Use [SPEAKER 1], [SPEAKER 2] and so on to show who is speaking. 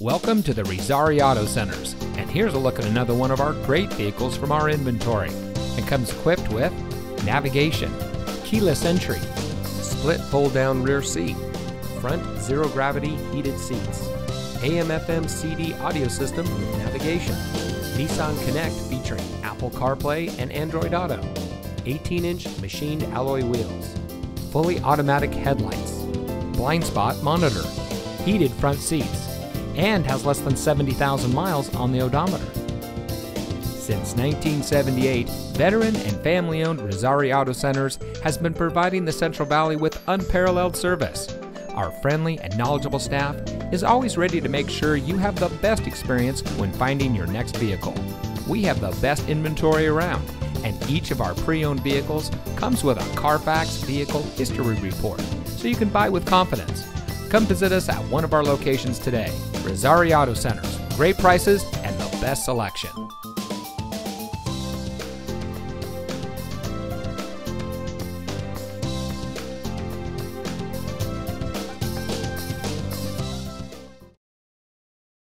[SPEAKER 1] Welcome to the Razzari Auto Centers, and here's a look at another one of our great vehicles from our inventory. It comes equipped with navigation, keyless entry, split fold-down rear seat, front zero-gravity heated seats, AM/FM CD audio system with navigation, Nissan Connect featuring Apple CarPlay and Android Auto, 18-inch machined alloy wheels, fully automatic headlights, blind spot monitor, heated front seats, and has less than 70,000 miles on the odometer. Since 1978, veteran and family owned Razzari Auto Centers has been providing the Central Valley with unparalleled service. Our friendly and knowledgeable staff is always ready to make sure you have the best experience when finding your next vehicle. We have the best inventory around, and each of our pre owned vehicles comes with a Carfax Vehicle History Report, so you can buy with confidence. Come visit us at one of our locations today. Razzari Auto Centers. Great prices and the best selection.